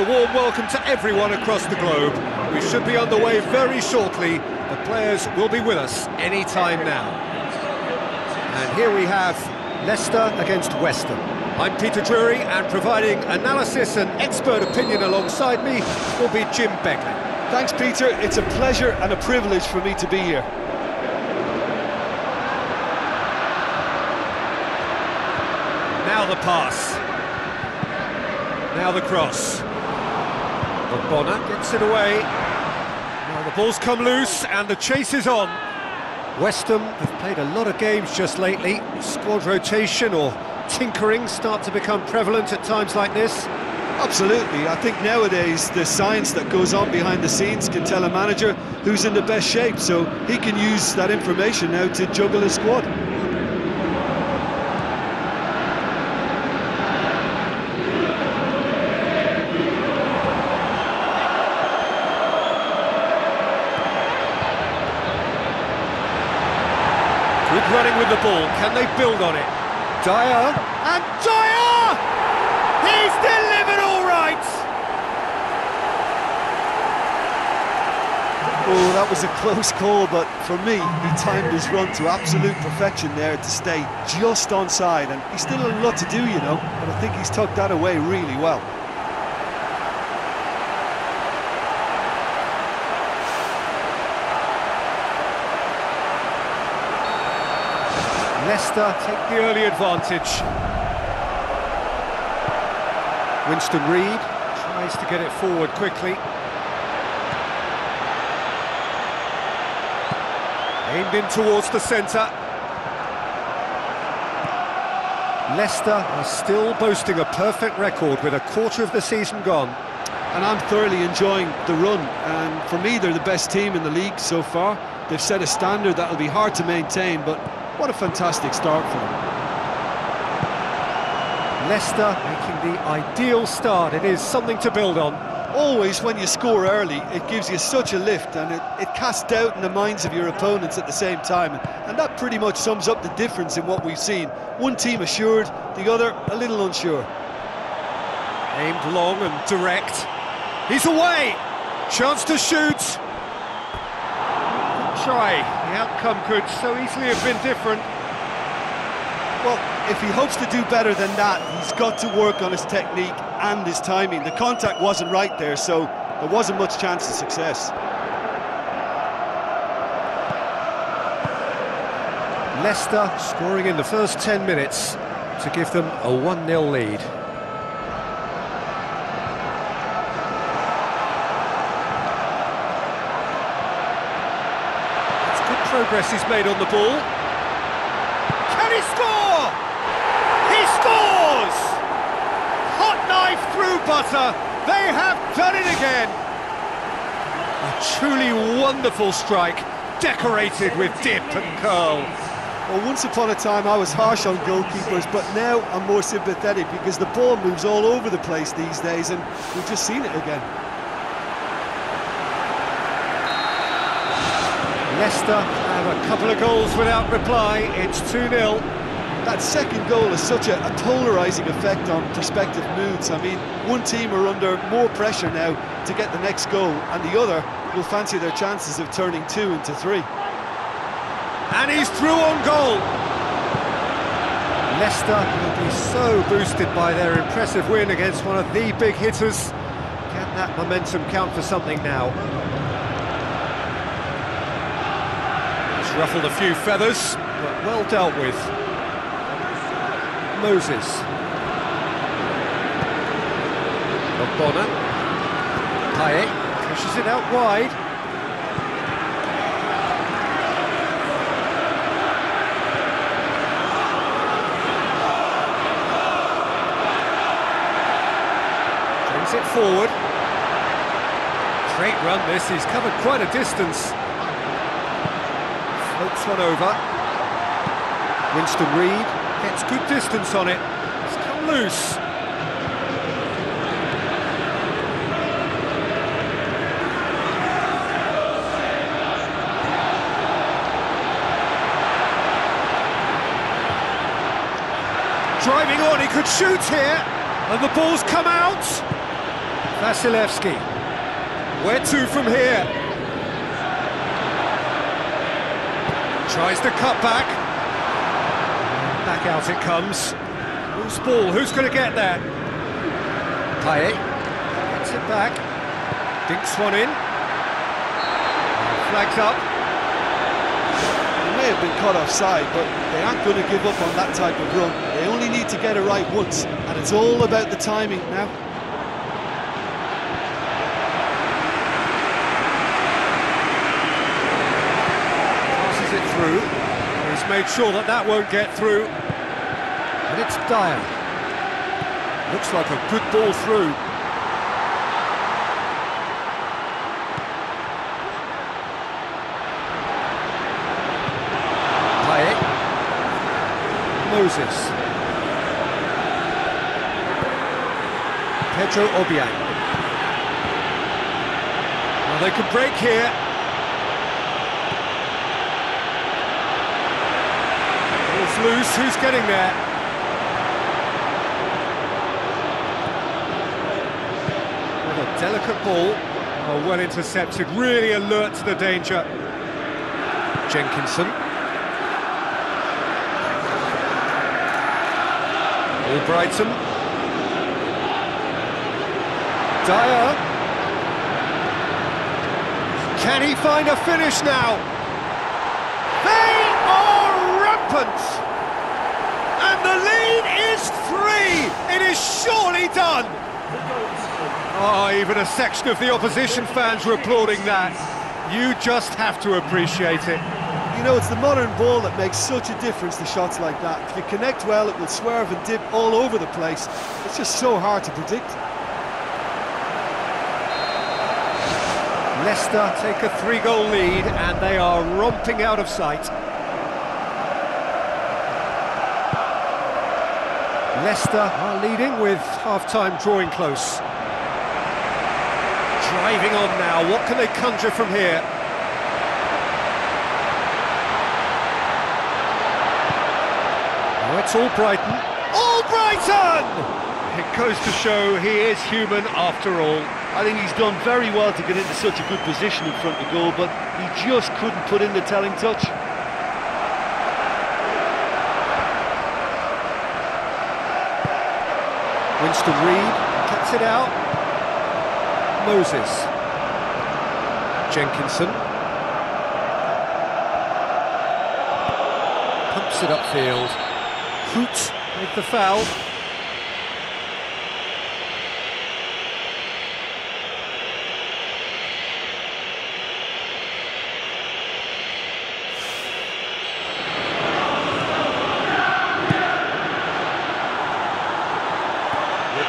And a warm welcome to everyone across the globe. We should be on the way very shortly. The players will be with us any time now. And here we have Leicester against West Ham. I'm Peter Drury and providing analysis and expert opinion alongside me will be Jim Beglin. Thanks, Peter. It's a pleasure and a privilege for me to be here. Now the pass. Now the cross. Ogbonna gets it away. Now the ball's come loose and the chase is on. West Ham have played a lot of games just lately. Squad rotation or tinkering start to become prevalent at times like this. Absolutely. I think nowadays the science that goes on behind the scenes can tell a manager who's in the best shape, so he can use that information now to juggle his squad. Good running with the ball. Can they build on it? Dyer. And Dyer! He's delivered all right! Oh, that was a close call, but for me, he timed his run to absolute perfection there to stay just onside, and he's still a lot to do, you know, but I think he's tucked that away really well. Leicester take the early advantage. Winston Reid tries to get it forward quickly. Aimed in towards the centre. Leicester are still boasting a perfect record with a quarter of the season gone. And I'm thoroughly enjoying the run, and for me, they're the best team in the league so far. They've set a standard that'll be hard to maintain, but what a fantastic start for them. Leicester making the ideal start. It is something to build on. Always, when you score early, it gives you such a lift and it, it casts doubt in the minds of your opponents at the same time. And that pretty much sums up the difference in what we've seen. One team assured, the other a little unsure. Aimed long and direct. He's away! Chance to shoot! Good try. The outcome could so easily have been different. Well, if he hopes to do better than that, he's got to work on his technique and his timing. The contact wasn't right there, so there wasn't much chance of success. Leicester scoring in the first 10 minutes to give them a 1-0 lead. It's good progress he's made on the ball. Can he score? He scores! Hot knife through butter. They have done it again. A truly wonderful strike, decorated with dip and curl. Well, once upon a time I was harsh on goalkeepers, but now I'm more sympathetic because the ball moves all over the place these days, and we've just seen it again. Leicester have a couple of goals without reply. It's 2-0. That second goal has such a, a polarising effect on prospective moods. I mean, one team are under more pressure now to get the next goal, and the other will fancy their chances of turning two into three. And he's through on goal. Leicester will be so boosted by their impressive win against one of the big hitters. Can that momentum count for something now? It's ruffled a few feathers, but well dealt with. Moses. Ogbonna. Payet pushes it out wide. Brings it forward. Great run this, he's covered quite a distance. One over. Winston Reid gets good distance on it. It's come loose. Driving on, he could shoot here, and the ball's come out. Vasilevsky. Where to from here? Tries to cut back. Back out it comes. Loose ball, who's going to get there? Payet gets it back. Dinks one in. Flags up. They may have been caught offside, but they aren't going to give up on that type of run. They only need to get it right once, and it's all about the timing now. Passes it through. He's made sure that that won't get through. And it's Dyer. Looks like a good ball through. Payet. Moses. Pedro Obiang. Well, they could break here. Loose, who's getting there? What a delicate ball. Oh, well intercepted, really alert to the danger. Jenkinson. Albrighton. Dyer. Can he find a finish now? They are rampant! And the lead is three! It is surely done! Oh, even a section of the opposition fans were applauding that. You just have to appreciate it. You know, it's the modern ball that makes such a difference to shots like that. If you connect well, it will swerve and dip all over the place. It's just so hard to predict. Leicester take a three-goal lead and they are romping out of sight. Leicester are leading with half-time drawing close. Driving on now, what can they conjure from here? Oh, it's Albrighton. All Brighton! It goes to show he is human after all. I think he's done very well to get into such a good position in front of the goal, but he just couldn't put in the telling touch. Winston Reid cuts it out. Moses. Jenkinson. Pumps it upfield. Huth with the foul.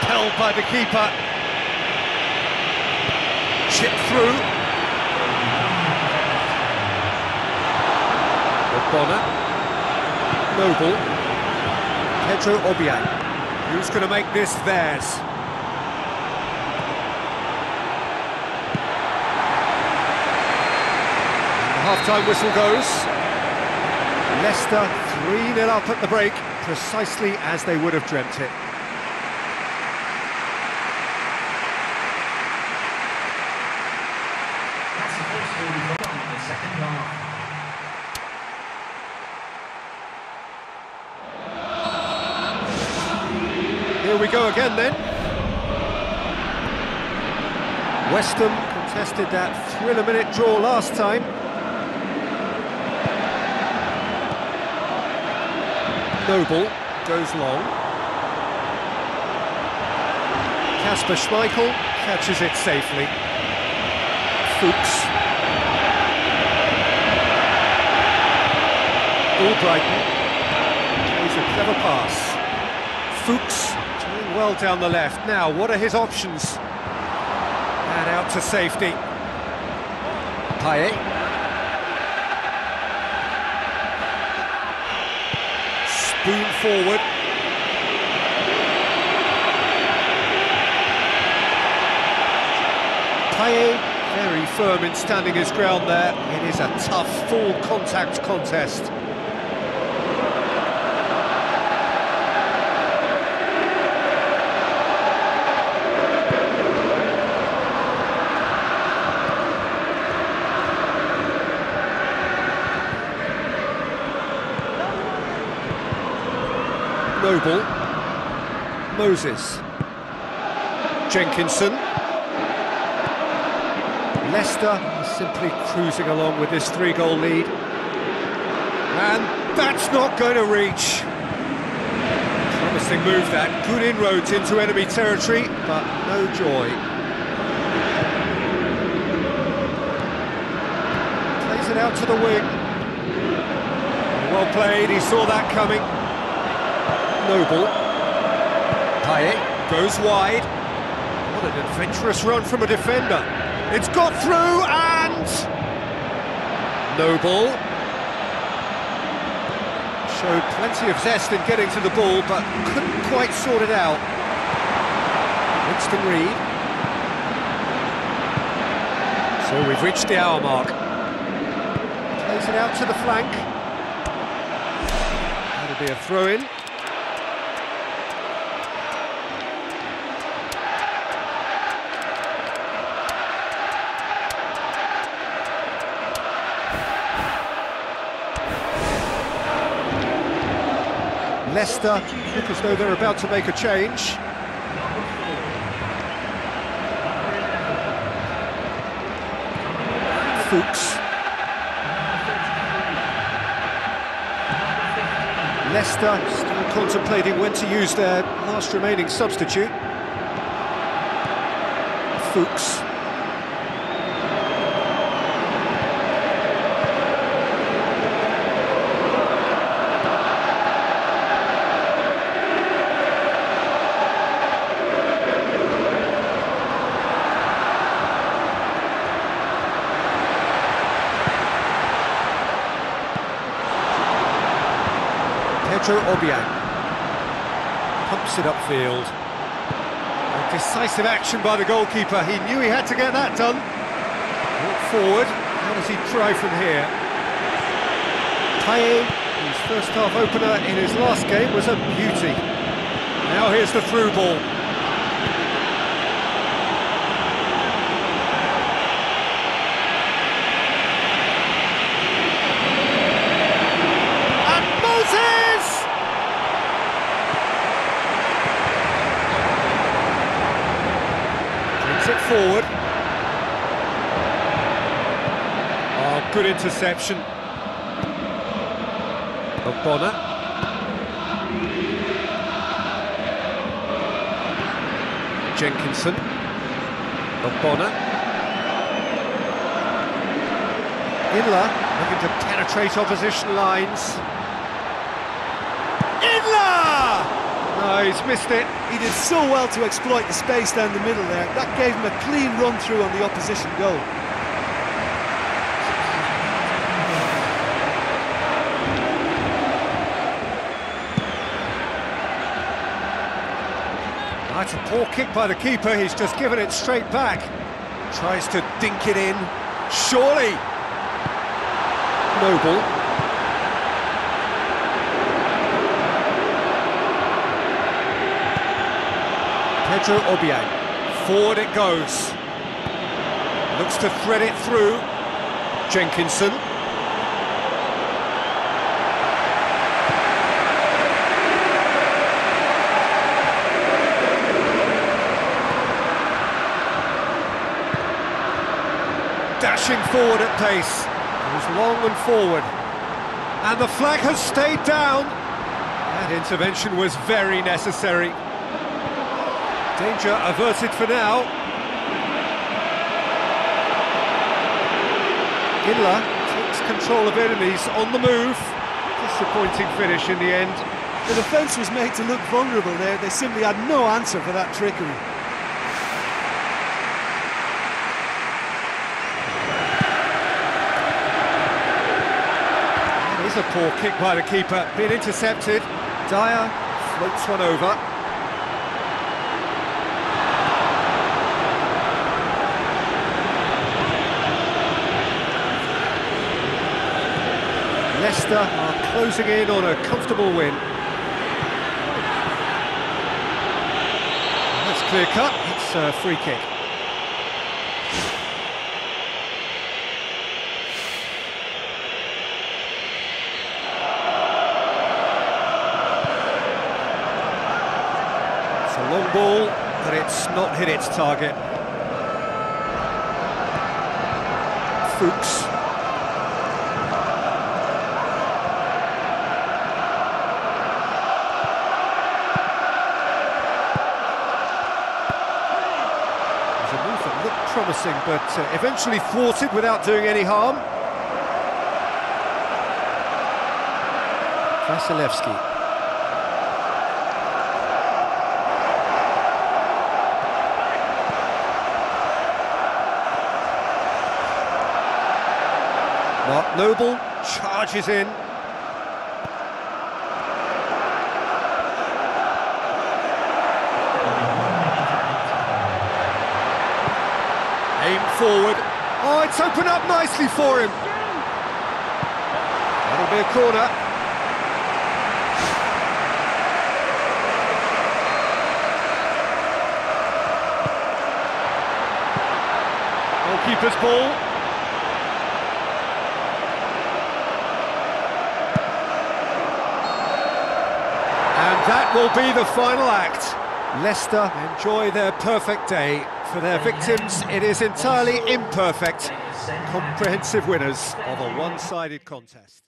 Repelled by the keeper. Chip through. Ogbonna. Noble. Pedro Obiang. Who's going to make this theirs? The half-time whistle goes. Leicester 3-0 up at the break, precisely as they would have dreamt it. That's supposed to be forgotten in the second half. Here we go again then. West Ham contested that thriller-minute draw last time. Noble goes long. Kasper Schmeichel catches it safely. Fuchs. Albrighton plays a clever pass. Fuchs well down the left. Now, what are his options? And out to safety. Payet. Spoon forward. Payet very firm in standing his ground there. It is a tough full contact contest. Noble. Moses. Jenkinson. Leicester simply cruising along with this three-goal lead. And that's not going to reach. Promising move that. Good inroads into enemy territory, but no joy. Plays it out to the wing. Well played, he saw that coming. Noble. Payet goes wide. What an adventurous run from a defender. It's got through and... Noble. Showed plenty of zest in getting to the ball, but couldn't quite sort it out. Winston Reid. So we've reached the hour mark. Plays it out to the flank. That'll be a throw-in. Leicester look as though they're about to make a change. Fuchs. Leicester still contemplating when to use their last remaining substitute. Fuchs. Pedro Obiang pumps it upfield. A decisive action by the goalkeeper. He knew he had to get that done. Brought forward. How does he try from here? Payet, his first half opener in his last game, was a beauty. Now here's the through ball. And Moses! Brings it forward. Oh, good interception. Ogbonna. Jenkinson. Ogbonna. Inler looking to penetrate opposition lines. Inler! No, he's missed it. He did so well to exploit the space down the middle there. That gave him a clean run through on the opposition goal. That's a poor kick by the keeper, he's just given it straight back. Tries to dink it in. Surely! Noble. Pedro Obiang. Forward it goes. Looks to thread it through. Jenkinson. Dashing forward at pace. Goes long and forward. And the flag has stayed down. That intervention was very necessary. Danger averted for now. Inler takes control of enemies on the move. Disappointing finish in the end. The defence was made to look vulnerable there. They simply had no answer for that trickery. Here's a poor kick by the keeper, being intercepted. Dyer floats one over. Leicester are closing in on a comfortable win. That's clear cut, it's a free kick. a long ball, but it's not hit its target. Fuchs. Promising, but uh, eventually thwarted without doing any harm. Vasilevsky. Mark Noble charges in. Aim forward. Oh, it's opened up nicely for him. That'll be a corner. Goalkeeper's ball. And that will be the final act. Leicester enjoy their perfect day. For their victims, it is entirely imperfect. Comprehensive winners of a one-sided contest.